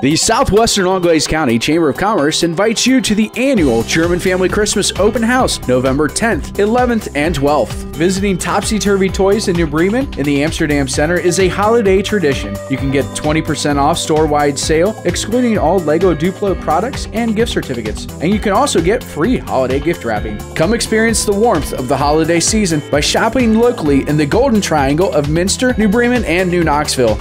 The Southwestern Auglaize County Chamber of Commerce invites you to the annual German Family Christmas Open House, November 10th, 11th, and 12th. Visiting Topsy Turvy Toys in New Bremen in the Amsterdam Center is a holiday tradition. You can get 20% off store wide sale, excluding all LEGO Duplo products and gift certificates. And you can also get free holiday gift wrapping. Come experience the warmth of the holiday season by shopping locally in the Golden Triangle of Minster, New Bremen, and New Knoxville.